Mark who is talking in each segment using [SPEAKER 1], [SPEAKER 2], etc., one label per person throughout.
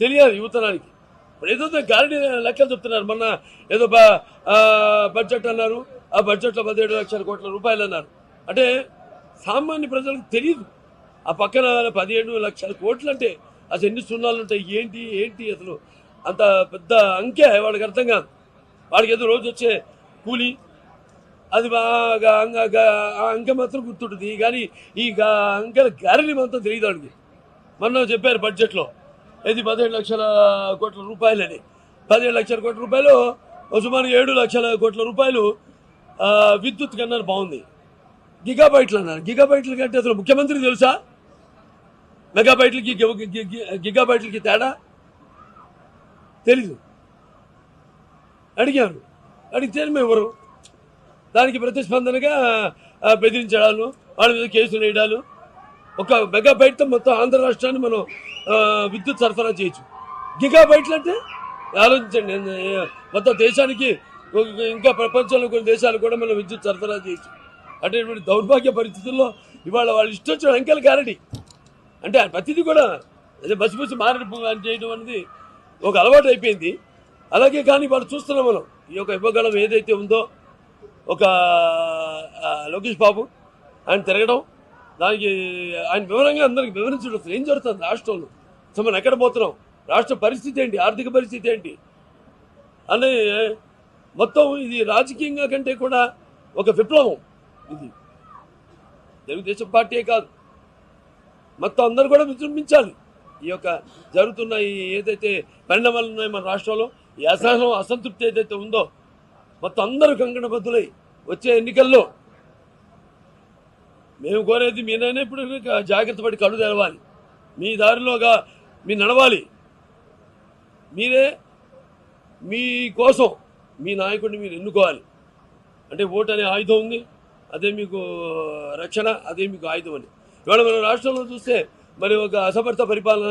[SPEAKER 1] తెలియాలి యువతరానికి. ఇప్పుడు ఏదో గారడీ లెక్కలు చెప్తున్నారు. మొన్న ఏదో బడ్జెట్ అన్నారు. ఆ బడ్జెట్లో పదిహేడు లక్షల కోట్ల రూపాయలు అన్నారు. అంటే సామాన్య ప్రజలకు తెలియదు ఆ పక్కన పదిహేడు లక్షల కోట్లు అంటే అసలు ఎన్ని సున్నాలు ఉంటాయి? ఏంటి? ఏంటి అసలు? అంత పెద్ద అంకె వాడికి అర్థం కాదు. వాడికి ఏదో రోజు వచ్చే కూలి. అది బాగా అంగ ఆ అంకె మాత్రం గుర్తుంటుంది. కానీ ఈ అంకెల గ్యారెంటీ మాత్రం తెలియదు వాడికి మొన్న చెప్పారు బడ్జెట్లో ఇది పదిహేడు లక్షల కోట్ల రూపాయలని. పదిహేడు లక్షల కోట్ల రూపాయలు సుమారు ఏడు లక్షల కోట్ల రూపాయలు విద్యుత్ కన్నా బాగుంది. గిగాబైట్లు అన్నారు. గిగాబైట్ల కంటే అసలు ముఖ్యమంత్రి తెలుసా? మెగాబైట్లకి గి- గిగాబైట్లకి తేడా? తెలీదు. అడిగారు. అడిగితే మేము ఎవరు? దానికి ప్రతిస్పందనగా బెదిరించడాలు వాళ్ళ మీద కేసులు వేయడాలు ఒక మెగా మెగాబైట్తో మొత్తం ఆంధ్ర రాష్ట్రాన్ని మనం విద్యుత్ సరఫరా చేయొచ్చు. గిగాబైట్లు అంటే? ఆలోచించండి. మొత్తం దేశానికి ఇంకా ప్రపంచంలో కొన్ని దేశాలు కూడా మనం విద్యుత్ సరఫరా చేయొచ్చు. అంటే ఇటువంటి దౌర్భాగ్య పరిస్థితుల్లో ఇవాళ వాళ్ళు ఇష్టం వచ్చిన అంకెలు కారడి. అంటే ప్రతిదీ కూడా అదే బసి బస్సు మారడి అని చేయడం అనేది ఒక అలవాటు అయిపోయింది. అలాగే కానీ వాళ్ళు చూస్తున్నాం మనం ఈ యొక్క ఇవ్వగలం ఏదైతే ఉందో ఒక లోకేష్ బాబు ఆయన తిరగడం దానికి ఆయన వివరంగా అందరికి వివరించడం ఏం జరుగుతుంది రాష్ట్రంలో? సో మనం ఎక్కడ పోతున్నాం? రాష్ట్ర పరిస్థితి ఏంటి? ఆర్థిక పరిస్థితి ఏంటి? అనే మొత్తం ఇది రాజకీయంగా కంటే కూడా ఒక విప్లవం ఇది. తెలుగుదేశం పార్టీయే కాదు. మొత్తం అందరూ కూడా విజృంభించాలి. ఈ యొక్క జరుగుతున్న ఈ ఏదైతే పరిణామాలు ఉన్నాయో మన రాష్ట్రంలో ఈ అసహనం అసంతృప్తి ఏదైతే ఉందో మొత్తం అందరూ కంకణబద్దులై వచ్చే ఎన్నికల్లో మేము కోరేది మీరైనా ఇప్పుడు జాగ్రత్త పడి కళ్ళు తెరవాలి. మీ దారిలోగా మీ నడవాలి. మీరే మీ కోసం మీ నాయకుడిని మీరు ఎన్నుకోవాలి. అంటే ఓటు అనే ఆయుధం ఉంది. అదే మీకు రక్షణ అదే మీకు ఆయుధం అని ఇవాళ మన రాష్ట్రంలో చూస్తే మరి ఒక అసమర్థ పరిపాలన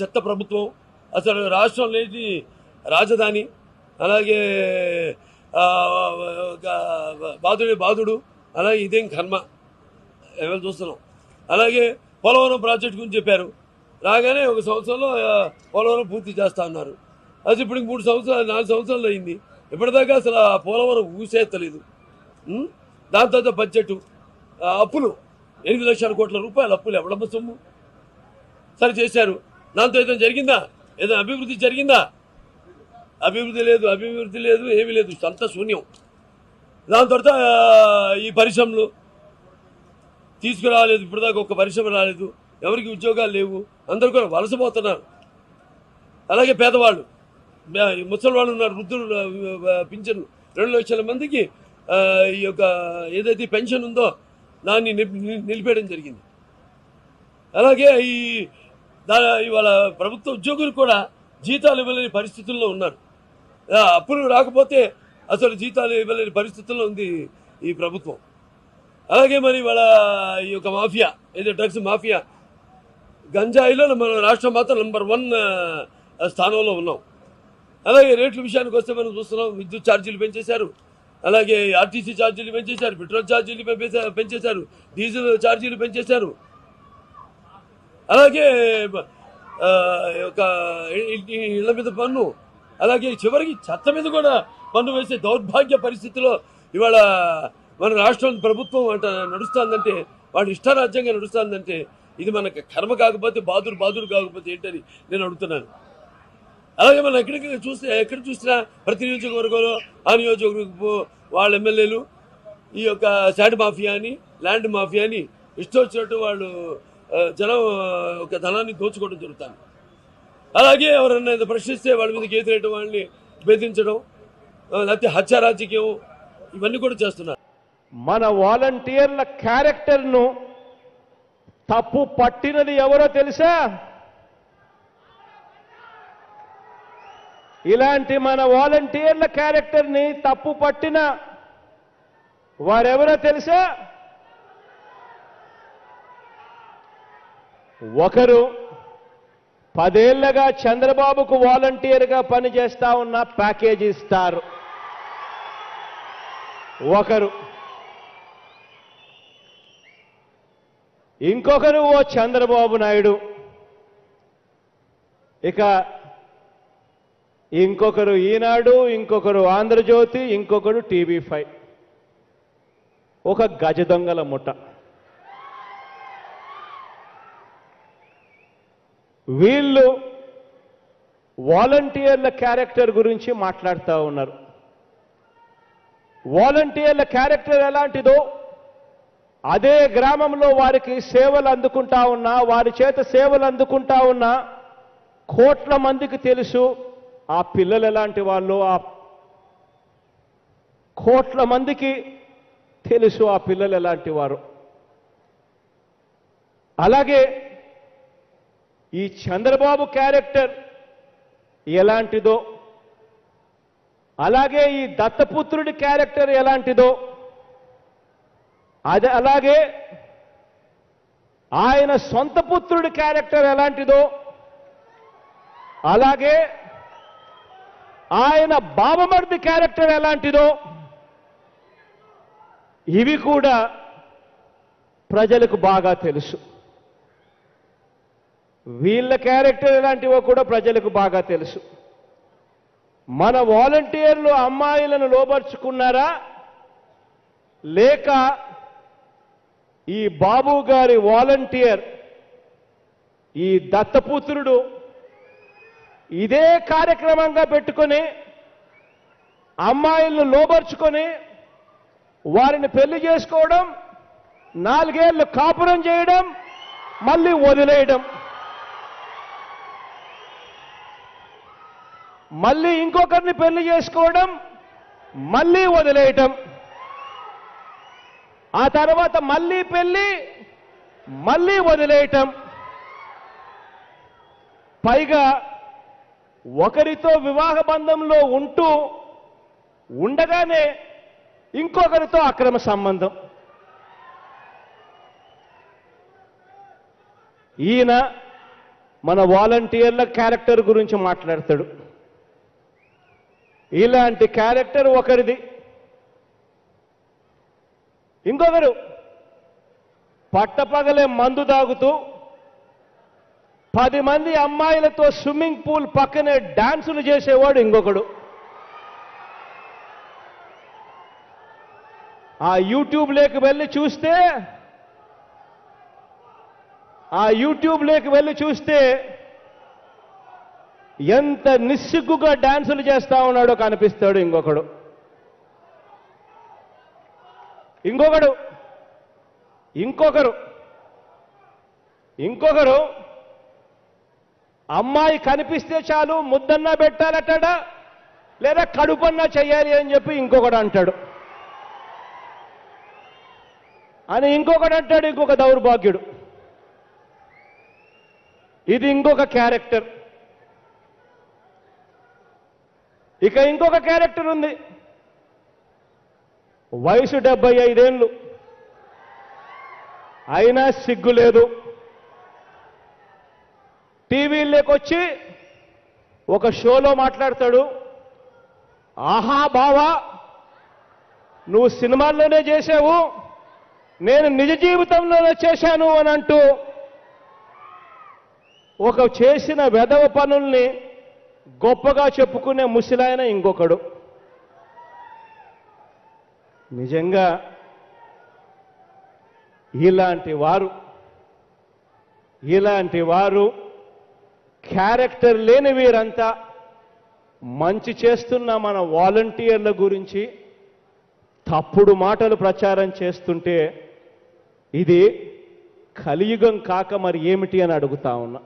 [SPEAKER 1] చెత్త ప్రభుత్వం అసలు రాష్ట్రం లేని రాజధాని అలాగే ఒక బాధుడే బాధుడు అలాగే ఇదేం కర్మ. ఎవరు చూస్తున్నాం అలాగే పోలవరం ప్రాజెక్ట్ గురించి చెప్పారు. రాగానే ఒక సంవత్సరంలో పోలవరం పూర్తి చేస్తా అన్నారు. అది ఇప్పుడు మూడు సంవత్సరాలు నాలుగు సంవత్సరాలు అయింది. ఇప్పటిదాకా అసలు ఆ పోలవరం ఊసేత్తలేదు. దాని తర్వాత బడ్జెట్ అప్పులు. ఎనిమిది లక్షల కోట్ల రూపాయలు అప్పులు ఎవడమ్మ సొమ్ము? సరే చేశారు. దాంతో ఏదైనా జరిగిందా? ఏదైనా అభివృద్ధి జరిగిందా? అభివృద్ధి లేదు అభివృద్ధి లేదు ఏమీ లేదు. అంతా శూన్యం. దాని తర్వాత ఈ పరిశ్రమలు తీసుకురాలేదు ఇప్పటిదాకా ఒక పరిశ్రమ రాలేదు. ఎవరికి ఉద్యోగాలు లేవు. అందరూ కూడా వలసపోతున్నారు. అలాగే పేదవాళ్ళు. ఈ ముసలి వాళ్ళు ఉన్నారు వృద్ధులు ఆ, పింఛన్ రెండు లక్షల మందికి ఈ యొక్క ఏదైతే పెన్షన్ ఉందో దాన్ని ని- నిలిపేయడం జరిగింది. అలాగే ఈ దా ఇవాళ ప్రభుత్వ ఉద్యోగులు కూడా జీతాలు ఇవ్వలేని పరిస్థితుల్లో ఉన్నారు. అప్పులు రాకపోతే అసలు జీతాలు ఇవ్వలేని పరిస్థితుల్లో ఉంది ఈ ప్రభుత్వం. అలాగే మరి వాళ్ళ ఈ యొక్క మాఫియా ఏదో డ్రగ్స్ మాఫియా గంజాయిలో మన రాష్ట్రం మాత్రం నెంబర్ వన్ స్థానంలో ఉన్నాం. అలాగే రేట్ల విషయానికి వస్తే మనం చూస్తున్నాం విద్యుత్ ఛార్జీలు పెంచేశారు. అలాగే ఆర్టీసీ ఛార్జీలు పెంచేశారు పెట్రోల్ ఛార్జీలు పెంచేశారు డీజిల్ ఛార్జీలు పెంచేశారు. అలాగే ఒక ఇళ్ళ మీద పన్ను అలాగే చివరికి చెత్త మీద కూడా పన్ను వేసే దౌర్భాగ్య పరిస్థితిలో ఇవాళ మన రాష్ట్రం ప్రభుత్వం అంట నడుస్తుందంటే వాడు ఇష్టారాజ్యంగా నడుస్తుందంటే ఇది మనకు కర్మ కాకపోతే బాధుడు బాధుడు కాకపోతే ఏంటని నేను అడుగుతున్నాను. అలాగే మనం ఎక్కడికి చూస్తే ఎక్కడ చూసినా ప్రతి నియోజకవర్గంలో ఆ నియోజకవర్గ వాళ్ళ ఎమ్మెల్యేలు ఈ యొక్క శాండ్ మాఫియా అని ల్యాండ్ మాఫియా అని ఇష్టం వచ్చినట్టు వాళ్ళు జనం ఒక ధనాన్ని దోచుకోవడం జరుగుతుంది. అలాగే ఎవరన్నా ప్రశ్నిస్తే వాళ్ళ మీద కేసులేయడం వాళ్ళని బెదిరించడం లేకపోతే హత్య రాజకీయం ఇవన్నీ కూడా చేస్తున్నారు.
[SPEAKER 2] మన వాలంటీర్ల క్యారెక్టర్ను తప్పు పట్టినది ఎవరో తెలుసా? ఇలాంటి మన వాలంటీర్ల క్యారెక్టర్ని తప్పు పట్టిన వారెవరో తెలుసా? ఒకరు పదేళ్ళగా చంద్రబాబుకు వాలంటీర్గా పనిచేస్తా ఉన్న ప్యాకేజీ ఇస్తారు ఒకరు ఇంకొకరు ఓ చంద్రబాబు నాయుడు. ఇక ఇంకొకరు ఈనాడు ఇంకొకరు ఆంధ్రజ్యోతి ఇంకొకరు టీవీ ఫైవ్. ఒక గజ దొంగల ముఠ. వీళ్ళు వాలంటీర్ల క్యారెక్టర్ గురించి మాట్లాడుతూ ఉన్నారు. వాలంటీర్ల క్యారెక్టర్ ఎలాంటిదో అదే గ్రామంలో వారికి సేవలు అందుకుంటా ఉన్నా వారి చేత సేవలు అందుకుంటా ఉన్నా కోట్ల మందికి తెలుసు ఆ పిల్లలు ఎలాంటి వాళ్ళు ఆ కోట్ల మందికి తెలుసు ఆ పిల్లలు ఎలాంటి వారు. అలాగే ఈ చంద్రబాబు క్యారెక్టర్ ఎలాంటిదో అలాగే ఈ దత్తపుత్రుడి క్యారెక్టర్ ఎలాంటిదో అది అలాగే ఆయన సొంత పుత్రుడి క్యారెక్టర్ ఎలాంటిదో అలాగే ఆయన బాబమర్ది క్యారెక్టర్ ఎలాంటిదో ఇవి కూడా ప్రజలకు బాగా తెలుసు. వీళ్ళ క్యారెక్టర్ ఎలాంటివో కూడా ప్రజలకు బాగా తెలుసు. మన వాలంటీర్లు అమ్మాయిలను లోబర్చుకున్నారా? లేక ఈ బాబు గారి వాలంటీర్ ఈ దత్తపుత్రుడు ఇదే కార్యక్రమంగా పెట్టుకొని అమ్మాయిలను లోబర్చుకొని వారిని పెళ్ళి చేసుకోవడం నాలుగేళ్ళు కాపురం చేయడం మళ్ళీ వదిలేయడం. మళ్ళీ ఇంకొకరిని పెళ్ళి చేసుకోవడం మళ్ళీ వదిలేయటం. ఆ తర్వాత మళ్ళీ పెళ్ళి మళ్ళీ వదిలేయటం. పైగా ఒకరితో వివాహ బంధంలో ఉంటూ ఉండగానే ఇంకొకరితో అక్రమ సంబంధం. ఈయన మన వాలంటీర్ల క్యారెక్టర్ గురించి మాట్లాడతాడు. ఇలాంటి క్యారెక్టర్ ఒకరిది. ఇంకొకరు. పట్టపగలే మందు తాగుతూ పది మంది అమ్మాయిలతో స్విమ్మింగ్ పూల్ పక్కనే డాన్సులు చేసేవాడు ఇంకొకడు. ఆ యూట్యూబ్లోకి వెళ్ళి చూస్తే ఆ యూట్యూబ్లోకి వెళ్ళి చూస్తే ఎంత నిస్సిగ్గుగా డాన్సులు చేస్తా ఉన్నాడో కనిపిస్తాడు ఇంకొకడు. ఇంకొకడు ఇంకొకరు ఇంకొకరు అమ్మాయి కనిపిస్తే చాలు ముద్దన్నా పెట్టాలటాడా లేదా కడుపన్నా చెయ్యాలి అని చెప్పి ఇంకొకడు అంటాడు. అని ఇంకొకడు అంటాడు ఇంకొక దౌర్భాగ్యుడు. ఇది ఇంకొక క్యారెక్టర్. ఇక ఇంకొక క్యారెక్టర్ ఉంది. వయసు డెబ్బై ఐదేళ్ళు. అయినా సిగ్గు లేదు. టీవీలోకొచ్చి ఒక షోలో మాట్లాడతాడు. ఆహా బావా నువ్వు సినిమాల్లోనే చేసావు నేను నిజ జీవితంలోనే చేశాను అని అంటూ ఒక చేసిన వెధవ పనుల్ని గొప్పగా చెప్పుకునే ముసిలాయన ఇంకొకడు. నిజంగా ఇలాంటి వారు ఇలాంటి వారు క్యారెక్టర్ లేని వీరంతా మంచి చేస్తున్న మన వాలంటీర్ల గురించి తప్పుడు మాటలు ప్రచారం చేస్తుంటే ఇది కలియుగం కాక మరి ఏమిటి అని అడుగుతా ఉన్నా.